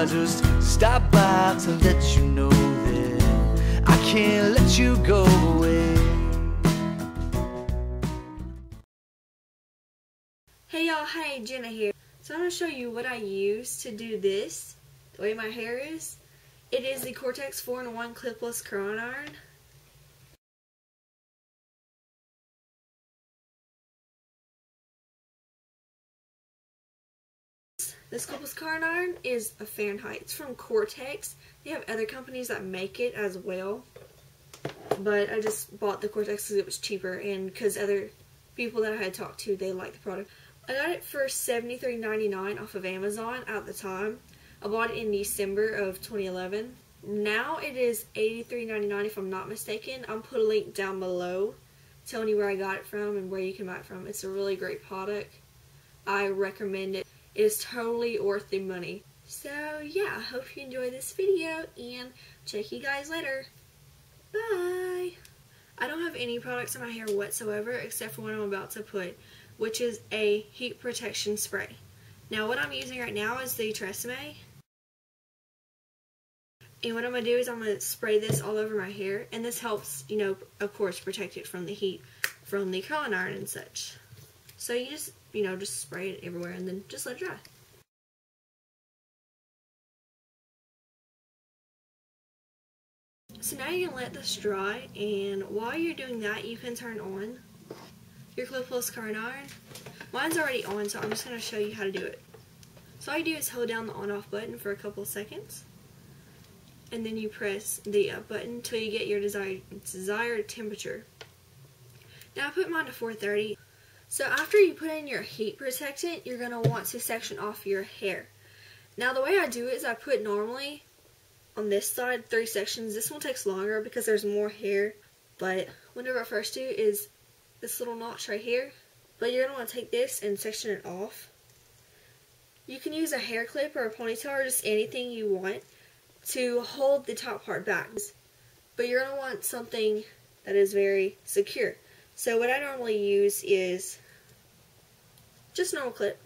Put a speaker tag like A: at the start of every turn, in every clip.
A: I just stopped by to let you know that I can't let you go away.
B: Hey y'all, hey Jenna here. So I'm going to show you what I use to do this, the way my hair is. It is the Cortex 4-in-1 clipless curling iron. This clipless curling iron is a Fahrenheit. It's from Cortex. They have other companies that make it as well. But I just bought the Cortex because it was cheaper and because other people that I had talked to, they liked the product. I got it for $73.99 off of Amazon at the time. I bought it in December of 2011. Now it is $83.99 if I'm not mistaken. I'll put a link down below telling you where I got it from and where you can buy it from. It's a really great product. I recommend it. Is totally worth the money. So yeah, I hope you enjoy this video and check you guys later. Bye! I don't have any products in my hair whatsoever except for what I'm about to put which is a heat protection spray. Now what I'm using right now is the Tresemme. And what I'm going to do is I'm going to spray this all over my hair. And this helps, you know, of course, protect it from the heat from the curling iron and such. So you just, you know, just spray it everywhere and then just let it dry. So now you can let this dry and while you're doing that you can turn on your clipless curling iron. Mine's already on, so I'm just going to show you how to do it. So all you do is hold down the on-off button for a couple of seconds. And then you press the up button until you get your desired, desired temperature. Now I put mine to 430. So after you put in your heat protectant, you're going to want to section off your hair. Now the way I do it is I put normally on this side three sections. This one takes longer because there's more hair. But whenever I first do is this little notch right here. But you're going to want to take this and section it off. You can use a hair clip or a ponytail or just anything you want to hold the top part back. But you're going to want something that is very secure. So what I normally use is just normal clip.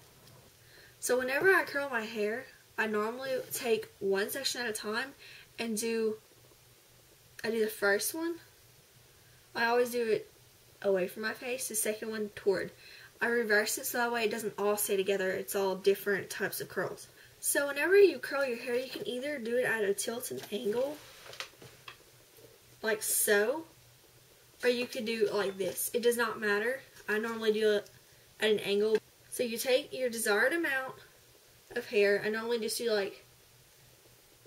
B: So whenever I curl my hair, I normally take one section at a time and do, I do the first one. I always do it away from my face, the second one toward. I reverse it so that way it doesn't all stay together. It's all different types of curls. So whenever you curl your hair, you can either do it at a tilt and angle, like so, or you could do like this. It does not matter. I normally do it at an angle. So you take your desired amount of hair. I normally just do like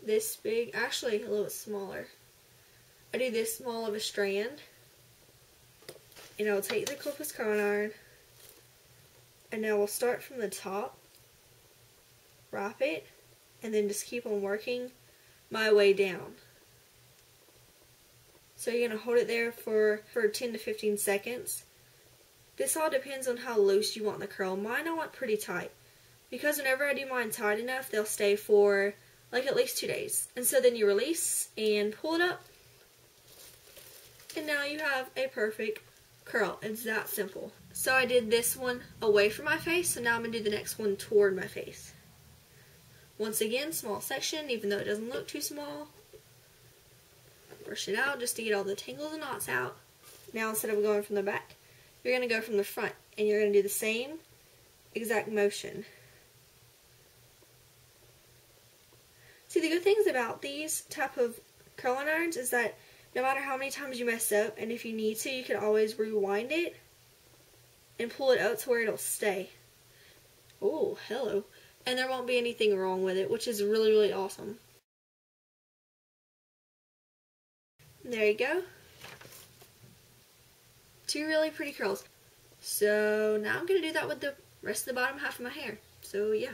B: this big, actually a little bit smaller. I do this small of a strand and I'll take the clipless curling iron and now we'll start from the top, wrap it, and then just keep on working my way down. So you're going to hold it there for, for 10 to 15 seconds. This all depends on how loose you want the curl. Mine I want pretty tight. Because whenever I do mine tight enough, they'll stay for like at least two days. And so then you release and pull it up. And now you have a perfect curl. It's that simple. So I did this one away from my face, so now I'm going to do the next one toward my face. Once again, small section, even though it doesn't look too small. Brush it out just to get all the tangles and knots out. Now instead of going from the back, you're going to go from the front, and you're going to do the same exact motion. See, the good things about these type of curling irons is that no matter how many times you mess up, and if you need to, you can always rewind it and pull it out to where it'll stay. Oh, hello. And there won't be anything wrong with it, which is really, really awesome. There you go. Two really pretty curls. So now I'm going to do that with the rest of the bottom half of my hair. So yeah.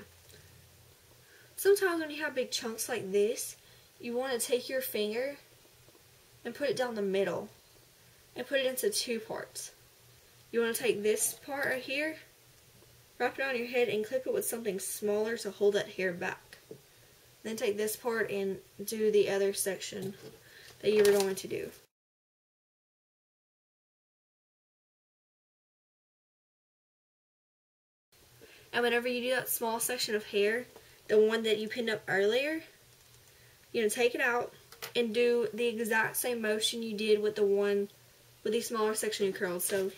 B: Sometimes when you have big chunks like this, you want to take your finger and put it down the middle and put it into two parts. You want to take this part right here, wrap it on your head and clip it with something smaller to hold that hair back. Then take this part and do the other section that you were going to do. And whenever you do that small section of hair, the one that you pinned up earlier, you're going to take it out and do the exact same motion you did with the one with the smaller section you curled. So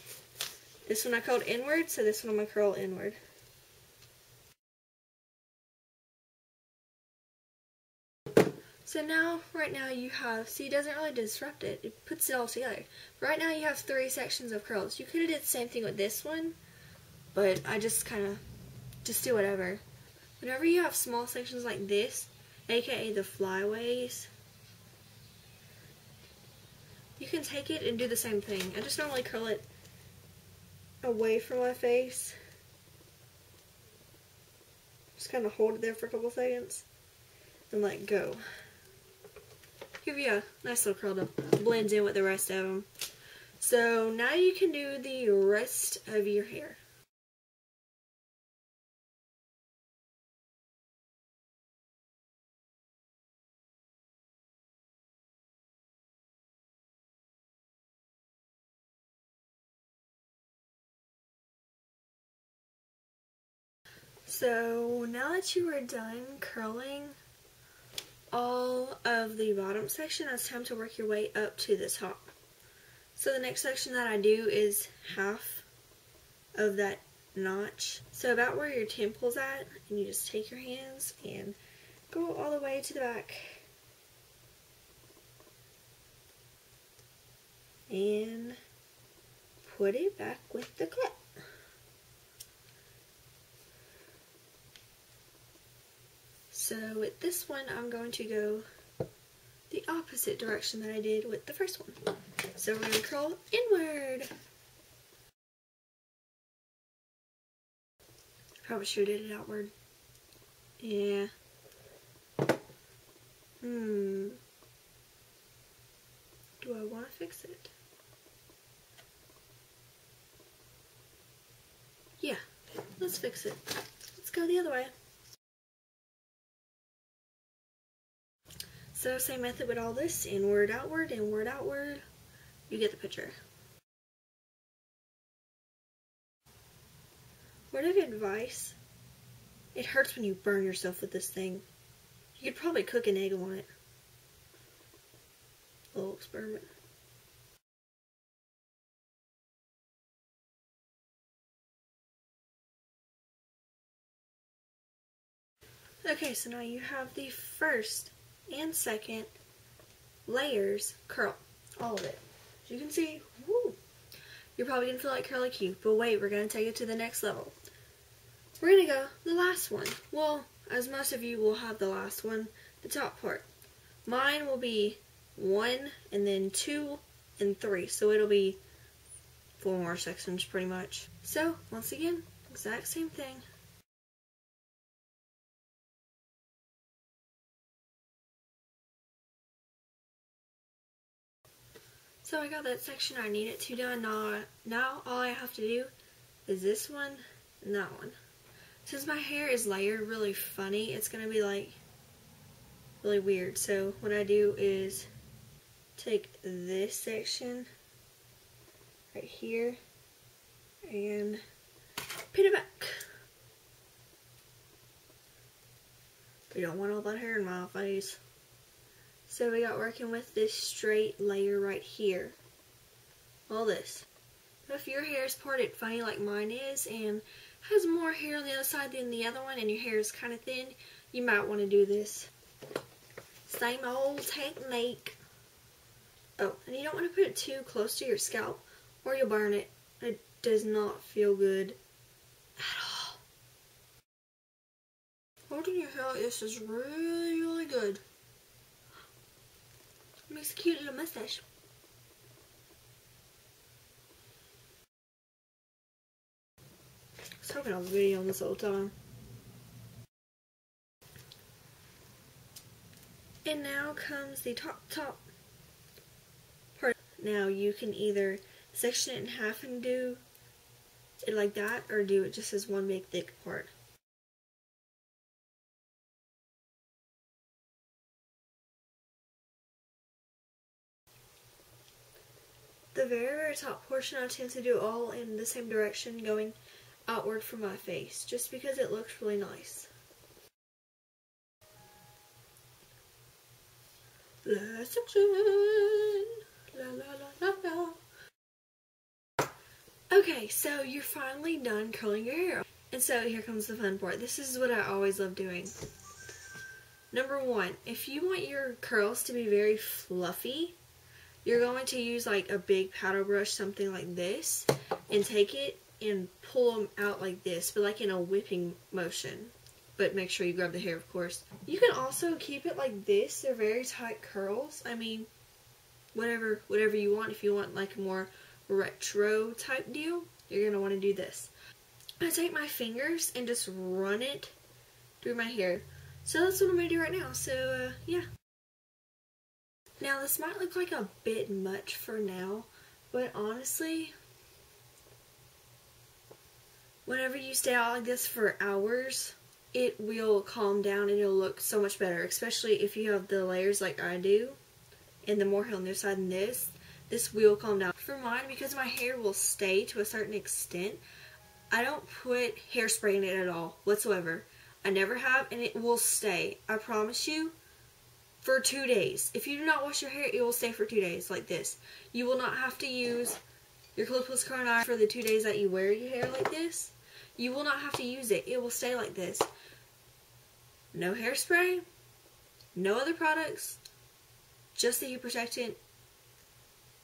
B: this one I curled inward, so this one I'm going to curl inward. So now, right now you have, see it doesn't really disrupt it, it puts it all together. Right now you have three sections of curls. You could have did the same thing with this one, but I just kind of, just do whatever. Whenever you have small sections like this, aka the flyaways, you can take it and do the same thing. I just normally curl it away from my face. Just kind of hold it there for a couple seconds and let go. Give you a nice little curl to blend in with the rest of them. So now you can do the rest of your hair. So now that you are done curling all of the bottom section, it's time to work your way up to the top. So the next section that I do is half of that notch. So about where your temple's at, and you just take your hands and go all the way to the back. And put it back with the clip. So with this one, I'm going to go the opposite direction that I did with the first one. So we're going to curl inward. Probably should have did it outward. Yeah. Hmm. Do I want to fix it? Yeah, let's fix it. Let's go the other way. So same method with all this, inward, outward, inward, outward. You get the picture. Word of advice, it hurts when you burn yourself with this thing. You could probably cook an egg on it. A little experiment. Okay, so now you have the first and second layers curl. All of it. As you can see, woo, you're probably going to feel like curly Q. But wait, we're going to take it to the next level. We're going to go the last one. Well, as most of you will have the last one, the top part. Mine will be one and then two and three. So it'll be four more sections pretty much. So, once again, exact same thing. So I got that section I needed to done. Now, now all I have to do is this one and that one. Since my hair is layered really funny, it's going to be like really weird. So what I do is take this section right here and pin it back. We don't want all that hair in my face. So we got working with this straight layer right here. All this. If your hair is parted funny like mine is and has more hair on the other side than the other one and your hair is kind of thin, you might want to do this. Same old technique. Oh, and you don't want to put it too close to your scalp or you'll burn it. It does not feel good at all. Holding your hair like this is really, really good. Makes a cute little mustache. I was hoping I was videoing this whole time. And now comes the top top part. Now you can either section it in half and do it like that or do it just as one big thick part. The very, very top portion I tend to do all in the same direction going outward from my face just because it looks really nice. Last! La la la la la. Okay, so you're finally done curling your hair. And so here comes the fun part. This is what I always love doing. Number one, if you want your curls to be very fluffy, you're going to use like a big powder brush, something like this, and take it and pull them out like this, but like in a whipping motion. But make sure you grab the hair, of course. You can also keep it like this. They're very tight curls. I mean, whatever, whatever you want. If you want like a more retro type deal, you're gonna want to do this. I take my fingers and just run it through my hair. So that's what I'm gonna do right now. So uh, yeah. Now this might look like a bit much for now, but honestly, whenever you stay out like this for hours, it will calm down and it'll look so much better, especially if you have the layers like I do, and the more hair on this side than this, this will calm down. For mine, because my hair will stay to a certain extent, I don't put hairspray in it at all whatsoever. I never have, and it will stay. I promise you for two days. If you do not wash your hair, it will stay for two days like this. You will not have to use your clipless curling iron for the two days that you wear your hair like this. You will not have to use it. It will stay like this. No hairspray, no other products, just the heat protectant,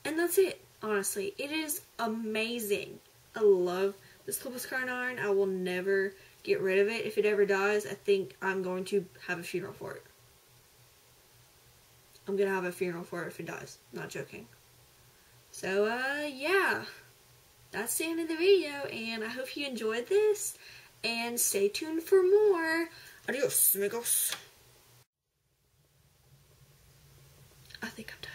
B: and that's it, honestly. It is amazing. I love this clipless curling iron. I will never get rid of it. If it ever dies, I think I'm going to have a funeral for it. I'm gonna have a funeral for it if it dies. Not joking. So, uh, yeah. That's the end of the video, and I hope you enjoyed this. And stay tuned for more. Adios, amigos. I think I'm done.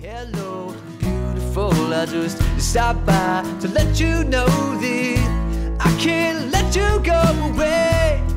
A: Hello, beautiful. I just stopped by to let you know that I can't let you go away.